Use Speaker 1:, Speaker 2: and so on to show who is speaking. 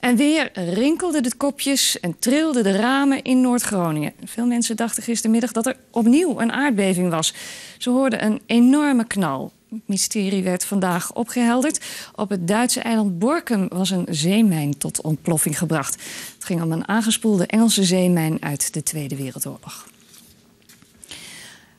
Speaker 1: En weer rinkelden de kopjes en trilden de ramen in Noord-Groningen. Veel mensen dachten gistermiddag dat er opnieuw een aardbeving was. Ze hoorden een enorme knal. Het mysterie werd vandaag opgehelderd. Op het Duitse eiland Borkum was een zeemijn tot ontploffing gebracht. Het ging om een aangespoelde Engelse zeemijn uit de Tweede Wereldoorlog.